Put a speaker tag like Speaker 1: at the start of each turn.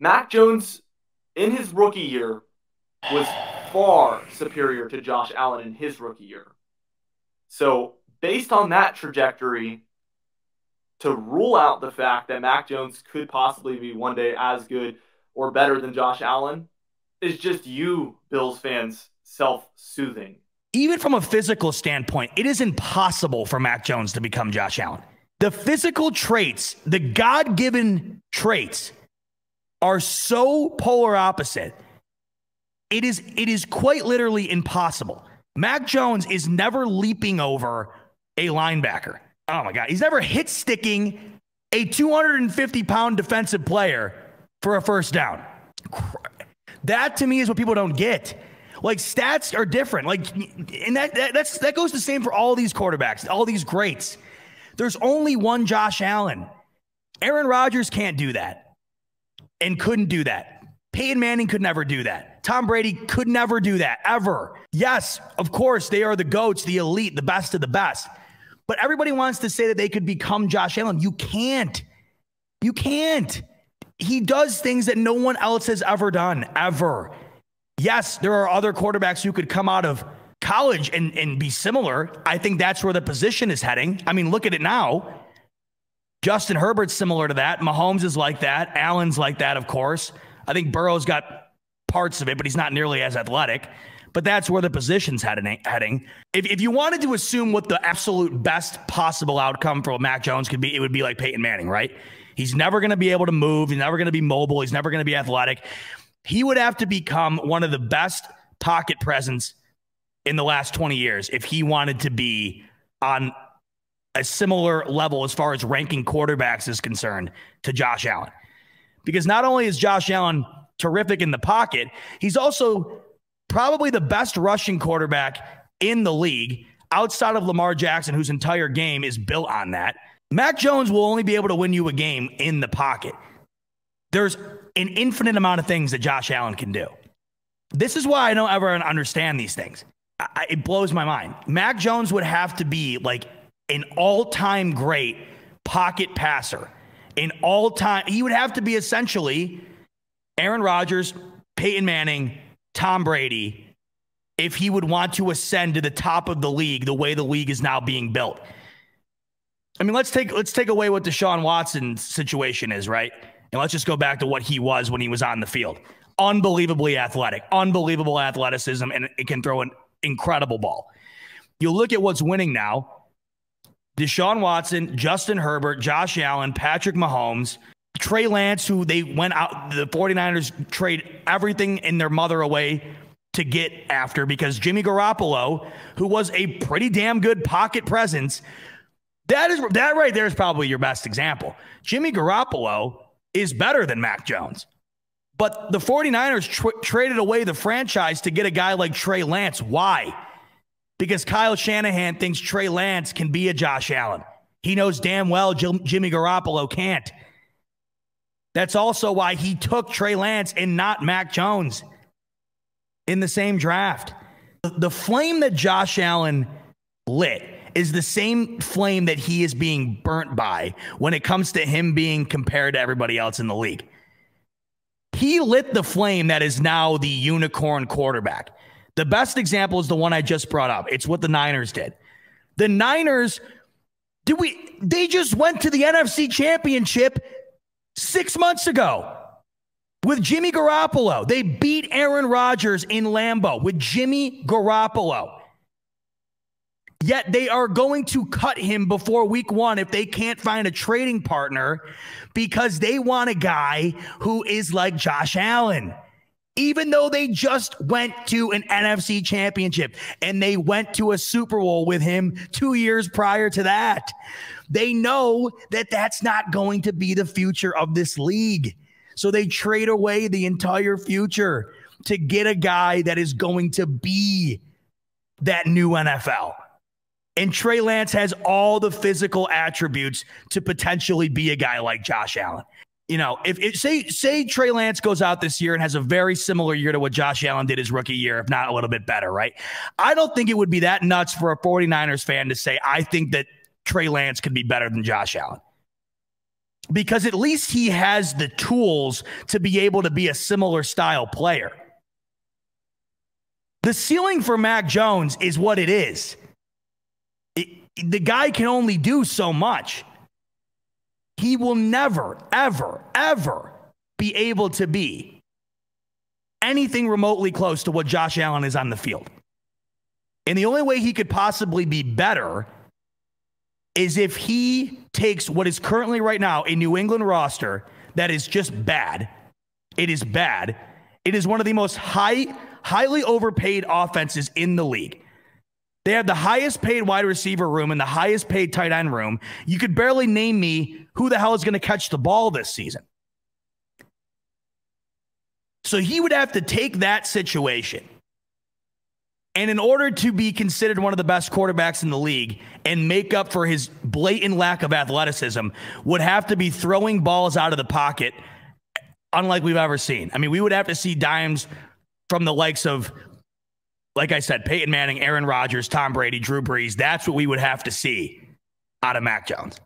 Speaker 1: Mac Jones in his rookie year was far superior to Josh Allen in his rookie year. So, based on that trajectory, to rule out the fact that Mac Jones could possibly be one day as good or better than Josh Allen is just you, Bills fans, self soothing.
Speaker 2: Even from a physical standpoint, it is impossible for Mac Jones to become Josh Allen. The physical traits, the God given traits, are so polar opposite. It is, it is quite literally impossible. Mac Jones is never leaping over a linebacker. Oh my God. He's never hit sticking a 250 pound defensive player for a first down. That to me is what people don't get. Like stats are different. Like, and that, that that's that goes the same for all these quarterbacks, all these greats. There's only one Josh Allen. Aaron Rodgers can't do that and couldn't do that. Peyton Manning could never do that. Tom Brady could never do that ever. Yes, of course, they are the GOATs, the elite, the best of the best. But everybody wants to say that they could become Josh Allen. You can't. You can't. He does things that no one else has ever done, ever. Yes, there are other quarterbacks who could come out of college and, and be similar. I think that's where the position is heading. I mean, look at it now. Justin Herbert's similar to that. Mahomes is like that. Allen's like that, of course. I think Burrow's got parts of it, but he's not nearly as athletic. But that's where the position's heading. If, if you wanted to assume what the absolute best possible outcome for Mac Jones could be, it would be like Peyton Manning, right? He's never going to be able to move. He's never going to be mobile. He's never going to be athletic. He would have to become one of the best pocket presence in the last 20 years if he wanted to be on a similar level as far as ranking quarterbacks is concerned to Josh Allen. Because not only is Josh Allen terrific in the pocket, he's also probably the best rushing quarterback in the league outside of Lamar Jackson, whose entire game is built on that. Mac Jones will only be able to win you a game in the pocket. There's an infinite amount of things that Josh Allen can do. This is why I don't ever understand these things. I, it blows my mind. Mac Jones would have to be like an all time great pocket passer. An all time, he would have to be essentially Aaron Rodgers, Peyton Manning, Tom Brady, if he would want to ascend to the top of the league the way the league is now being built. I mean, let's take let's take away what Deshaun Watson's situation is, right? And let's just go back to what he was when he was on the field. Unbelievably athletic, unbelievable athleticism, and it can throw an incredible ball. You look at what's winning now Deshaun Watson, Justin Herbert, Josh Allen, Patrick Mahomes, Trey Lance, who they went out, the 49ers trade everything in their mother away to get after because Jimmy Garoppolo, who was a pretty damn good pocket presence, that is that right there is probably your best example. Jimmy Garoppolo is better than Mac Jones. But the 49ers tr- traded away the franchise to get a guy like Trey Lance. Why? Because Kyle Shanahan thinks Trey Lance can be a Josh Allen. He knows damn well Jim- Jimmy Garoppolo can't. That's also why he took Trey Lance and not Mac Jones in the same draft. The flame that Josh Allen lit is the same flame that he is being burnt by when it comes to him being compared to everybody else in the league. He lit the flame that is now the unicorn quarterback. The best example is the one I just brought up. It's what the Niners did. The Niners, did we they just went to the NFC championship six months ago with Jimmy Garoppolo. They beat Aaron Rodgers in Lambeau with Jimmy Garoppolo. Yet they are going to cut him before week one if they can't find a trading partner because they want a guy who is like Josh Allen. Even though they just went to an NFC championship and they went to a Super Bowl with him two years prior to that, they know that that's not going to be the future of this league. So they trade away the entire future to get a guy that is going to be that new NFL. And Trey Lance has all the physical attributes to potentially be a guy like Josh Allen. You know, if it, say say Trey Lance goes out this year and has a very similar year to what Josh Allen did his rookie year, if not a little bit better, right? I don't think it would be that nuts for a 49ers fan to say, I think that Trey Lance could be better than Josh Allen. because at least he has the tools to be able to be a similar style player. The ceiling for Mac Jones is what it is. It, the guy can only do so much. He will never, ever, ever be able to be anything remotely close to what Josh Allen is on the field. And the only way he could possibly be better is if he takes what is currently right now a New England roster that is just bad. It is bad. It is one of the most high, highly overpaid offenses in the league. They have the highest paid wide receiver room and the highest paid tight end room. You could barely name me who the hell is going to catch the ball this season. So he would have to take that situation. And in order to be considered one of the best quarterbacks in the league and make up for his blatant lack of athleticism, would have to be throwing balls out of the pocket unlike we've ever seen. I mean, we would have to see dimes from the likes of, like I said, Peyton Manning, Aaron Rodgers, Tom Brady, Drew Brees. That's what we would have to see out of Mac Jones.